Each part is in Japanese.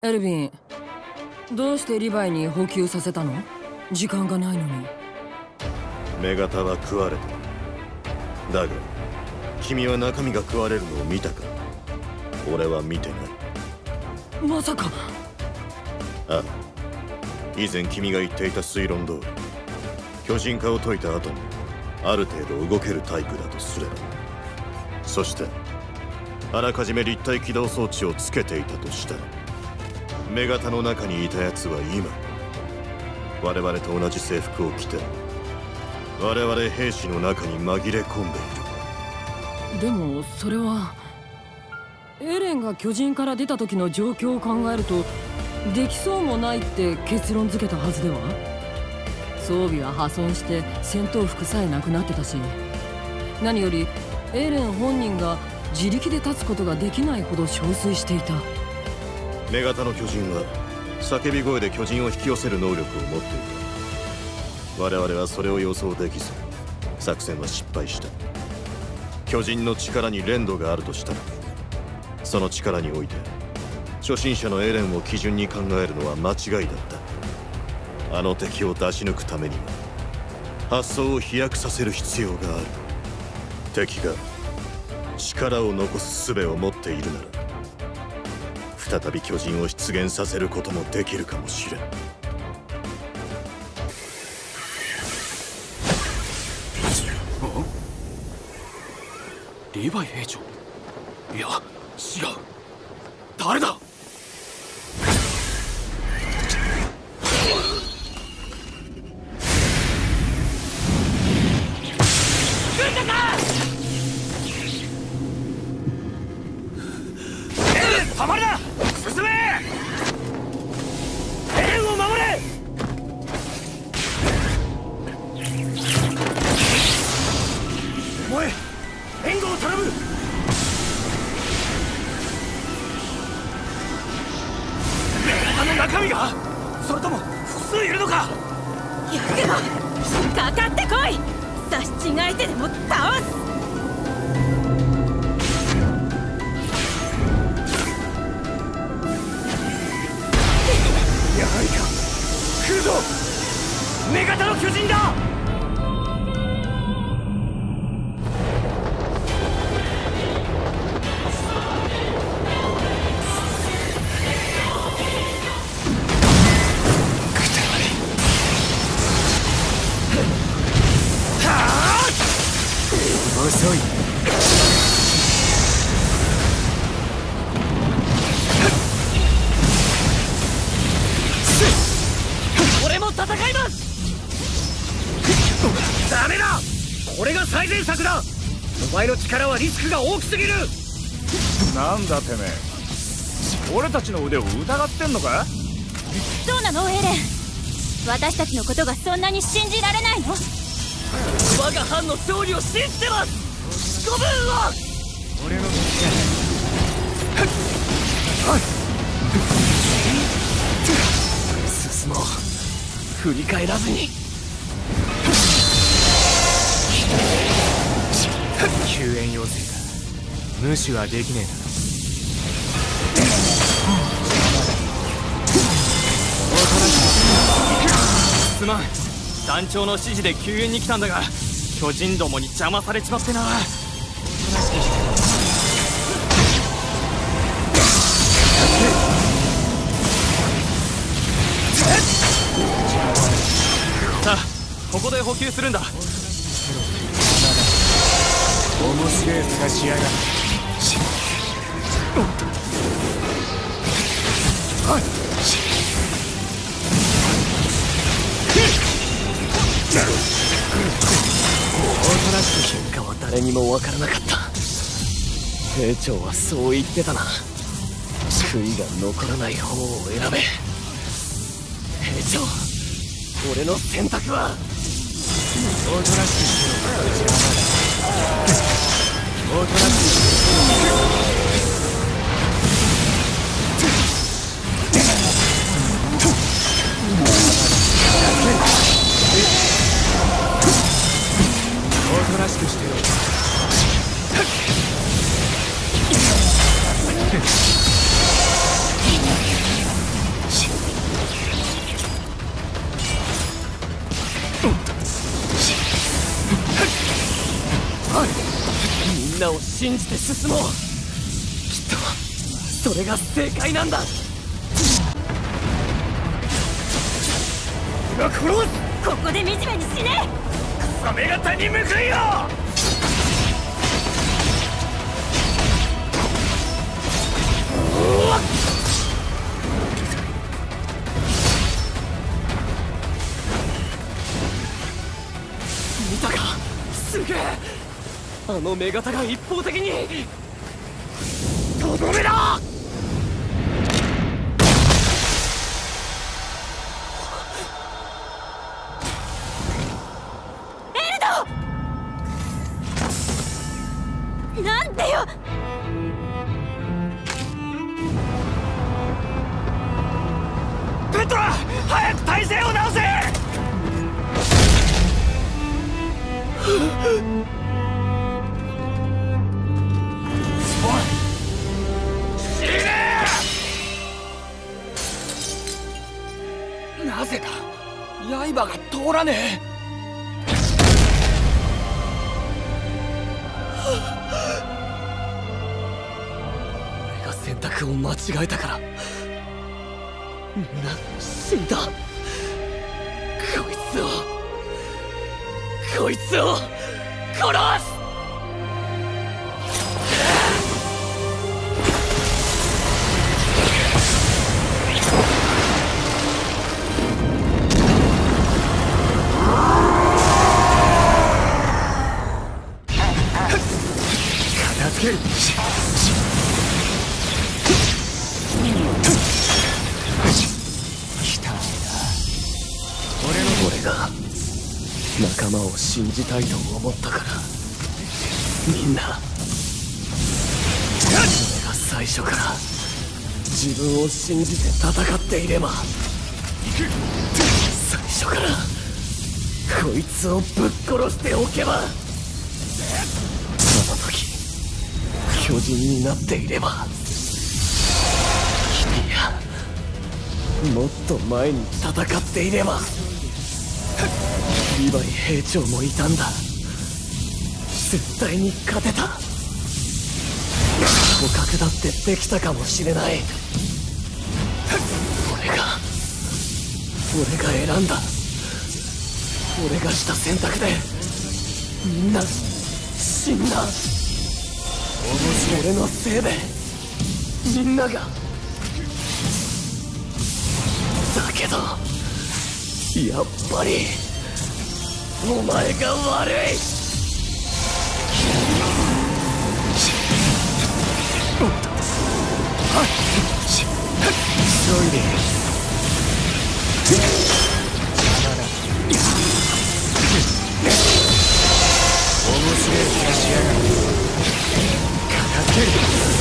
エルヴィンどうしてリヴァイに補給させたの？時間がないのに。女型は食われた。だが君は中身が食われるのを見たか？俺は見てない。まさか。ああ。以前君が言っていた推論通り巨人化を解いた後もある程度動けるタイプだとすれば。そしてあらかじめ立体起動装置をつけていたとしたら女型の中にいた奴は今我々と同じ制服を着て我々兵士の中に紛れ込んでいる。でもそれはエレンが巨人から出た時の状況を考えるとできそうもないって結論付けたはずでは？装備は破損して戦闘服さえなくなってたし何よりエレン本人が自力で立つことができないほど憔悴していた。女型の巨人は叫び声で巨人を引き寄せる能力を持っている我々はそれを予想できず作戦は失敗した。巨人の力に連動があるとしたらその力において初心者のエレンを基準に考えるのは間違いだった。あの敵を出し抜くためには発想を飛躍させる必要がある。敵が力を残す術を持っているなら再び巨人を出現させることもできるかもしれん。リヴァイ兵長？いや違う。誰だ？だ。お前の力はリスクが大きすぎる。なんだてめえ。俺たちの腕を疑ってんのか？そうなのエレン。私たちのことがそんなに信じられないの？我が班の勝利を信じてます。ご分は俺の進もう。振り返らずに救援要請だ無視はできねえだすまん。団長の指示で救援に来たんだが巨人どもに邪魔されちまってな。さあここで補給するんだ。面白いすがしやがるおとなしく結果は誰にもわからなかった。兵長はそう言ってたな。悔いが残らない方を選べ。兵長俺の選択は。おとなしくしてろうちはまだおとなしくれが正解なんだ。今殺す。ここで惨めに死ね。サメ型に向かいよ。見たか？すげえ。あの女型が一方的に。とどめだなぜだ？刃が通らねえ。俺が選択を間違えたから。みんな死んだ。こいつを。こいつを殺す！信じたいと思ったから。みんな。俺が最初から。自分を信じて戦っていれば。最初から。こいつをぶっ殺しておけば。あの時巨人になっていれば。いやもっと前に戦っていれば。リヴァイ兵長もいたんだ。絶対に勝てた。捕獲だってできたかもしれない。俺が俺が選んだ。俺がした選択でみんな死んだ。俺のせいでみんなが。だけどやっぱりお前が悪い。急いで。面白い気がしやがる片付ける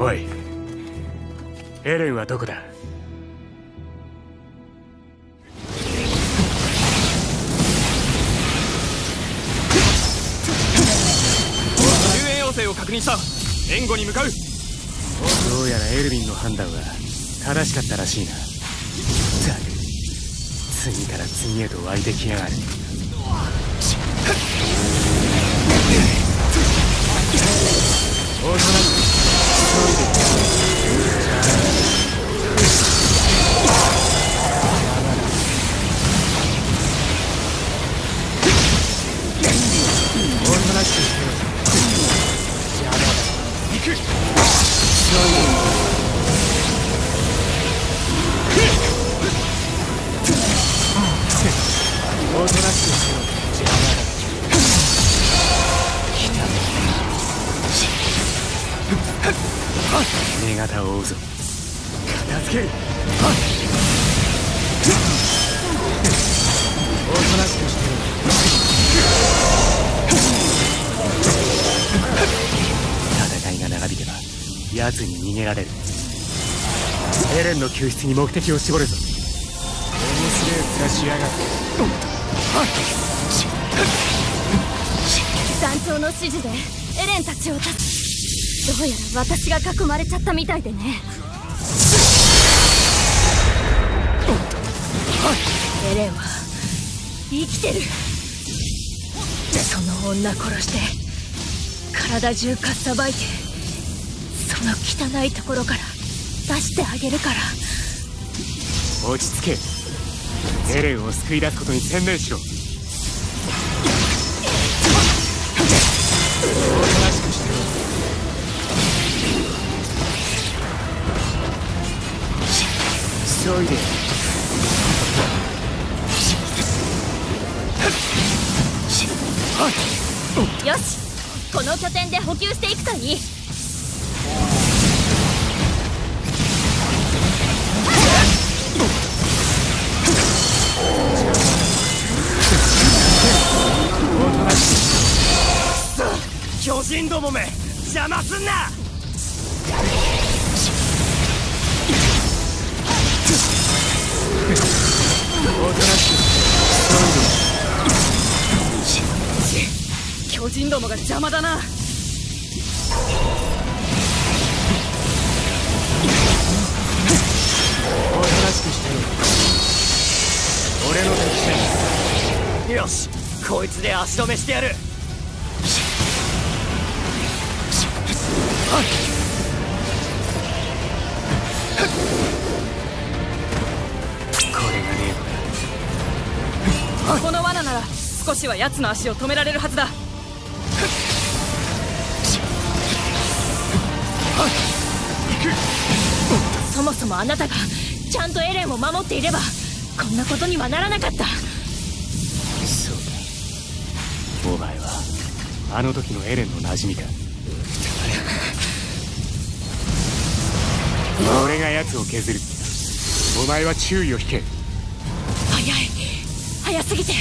おい。エレンはどこだ？救援要請を確認した。援護に向かう。どうやらエルヴィンの判断は正しかったらしいな。ったく次から次へと湧いてきやがる。オートナックオートナックしてろ邪魔だ行くしろたうぞ。片付け。るオートナックしてろ戦いが長引けば奴に逃げられる。エレンの救出に目的を絞るぞ。面白い面しやがって団長の指示でエレンたちを助けどうやら私が囲まれちゃったみたいでね。エレンは生きてる。その女殺して体中かっさばいてその汚いところから出してあげるから。落ち着け。エレンを救い出すことに専念しろ。急いで。よし。この拠点で補給していくといい。巨人どもめ邪魔すんな巨人どもが邪魔だな。おとなしくしてろ。俺の敵よしこいつで足止めしてやる。こ少しは奴の足を止められるはずだ。そもそもあなたがちゃんとエレンを守っていればこんなことにはならなかった。そうだ。お前はあの時のエレンの馴染みか。俺が奴を削る。お前は注意を引け。早い。早すぎて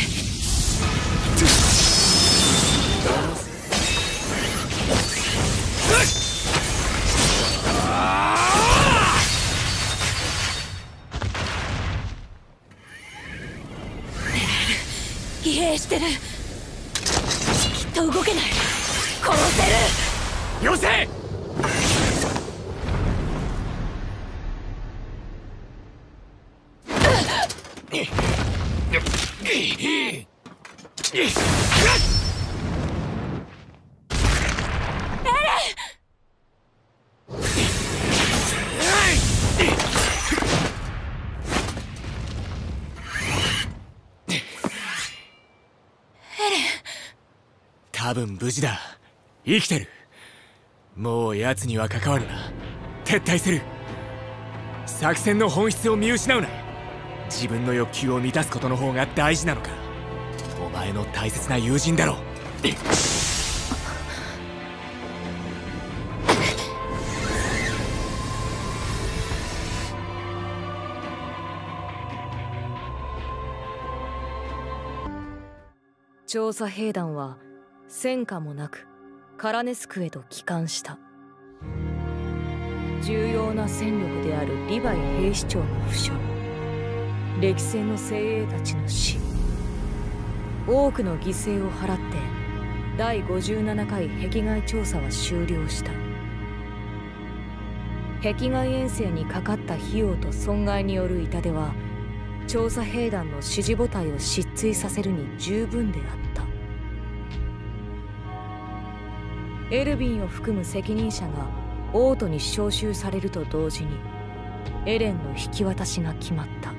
疲弊してる。きっと動けない。殺せる。よせ多分無事だ。生きてる。もう奴には関わるな。撤退する。作戦の本質を見失うな。自分の欲求を満たすことの方が大事なのか。前の大切な友人だろ調査兵団は戦果もなくカラネスクへと帰還した。重要な戦力であるリヴァイ兵士長の負傷。歴戦の精鋭たちの死。多くの犠牲を払って第57回壁外調査は終了した。壁外遠征にかかった費用と損害による痛手は調査兵団の指示母体を失墜させるに十分であった。エルヴィンを含む責任者が王都に召集されると同時にエレンの引き渡しが決まった。